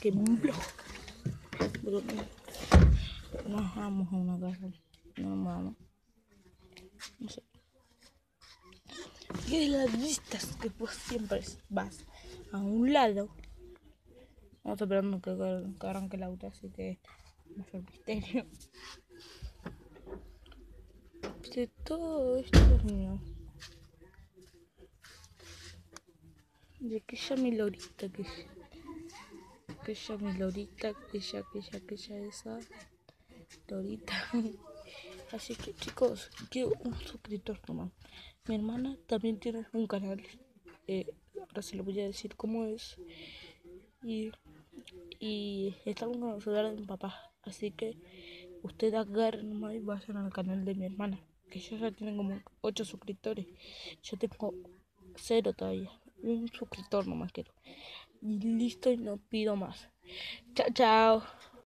que blog. Nos vamos a una casa, no nos vamos. No sé. Y las vistas que pues siempre vas a un lado. Vamos esperando que, que arranque el auto, así que no es el misterio. De todo esto es mío. De aquella mi lorita que aquella mi lorita aquella aquella aquella esa lorita. Así que chicos quiero un suscriptor nomás. Mi hermana también tiene un canal eh, ahora se lo voy a decir cómo es. Y y estamos con el celular de mi papá. Así que ustedes agarren nomás y vayan al canal de mi hermana que ellos ya tienen como 8 suscriptores. Yo tengo cero todavía un suscriptor nomás quiero. Y listo y no pido más. Chao, chao.